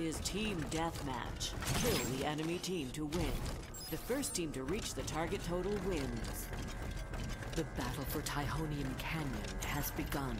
Is Team Deathmatch. Kill the enemy team to win. The first team to reach the target total wins. The battle for Tyhonium Canyon has begun.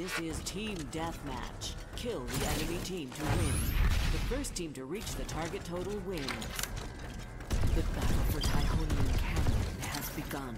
This is Team Deathmatch. Kill the enemy team to win. The first team to reach the target total wins. The battle for Tyhonium Canyon has begun.